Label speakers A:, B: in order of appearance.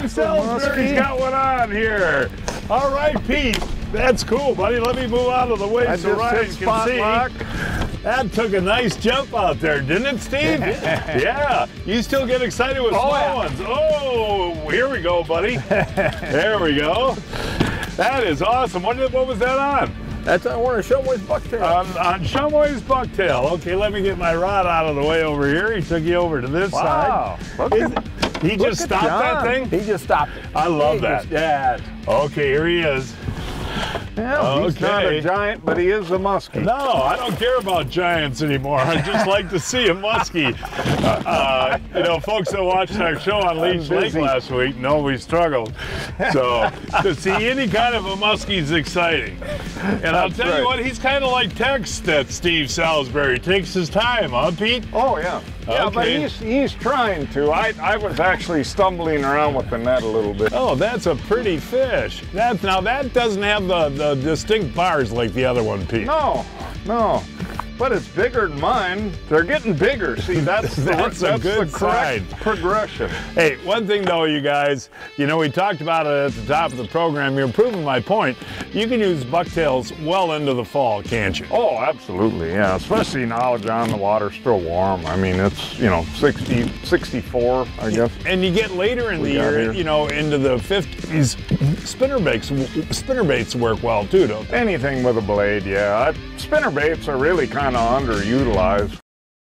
A: Steve Salisbury's got one on here. All right, Pete. That's cool, buddy. Let me move out of the way
B: I
A: so Ryan can see.
B: lock.
A: That took a nice jump out there, didn't it, Steve? yeah. You still get excited with
B: Oh,
A: small
B: yeah.
A: ones. Oh, here we go, buddy. there we go. That is awesome. What, did, what was that on?
B: That's on one of Shumway's bucktail.
A: On, on Shumway's bucktail. Okay, let me get my rod out of the way over here. He took you over to this
B: wow.
A: Side. Is- he just stopped that thing?
B: He just stopped it.
A: I love
B: He
A: that.
B: just- yeah.
A: Okay, here he is.
B: Yeah, he's not
A: Okay.
B: a giant, but he is a muskie.
A: No, I don't care about giants anymore. I just like to see a muskie. Uh, uh, you know, folks that watched our show on Leech Lake last week know we struggled. So to see any kind of a muskie is exciting. And I'll
B: That's
A: tell you what, he's kind of like Tex that Steve Salisbury takes his time, huh, Pete?
B: Oh yeah. Yeah, but he's he's trying to. I I was actually stumbling around with the net a little bit.
A: Oh, that's a pretty fish. That's now that doesn't have the, the distinct bars like the other one, Pete.
B: No, no. But it's bigger than mine. They're getting bigger. See, that's the,
A: That's a good
B: the correct
A: sign.
B: progression.
A: Hey, one thing though, you guys, you know, we talked about it at the top of the program. You're proving my point. You can use bucktails well into the fall, can't you?
B: Oh, absolutely, yeah. Especially now, John, the water's still warm. I mean, it's, you know, 60, 64, I guess.
A: And you get later in the year,
B: here.
A: you know, into the 50s, spinner baits, spinner baits work well too, don't they?
B: Anything with a blade, yeah. I, spinner baits are really kind of underutilized.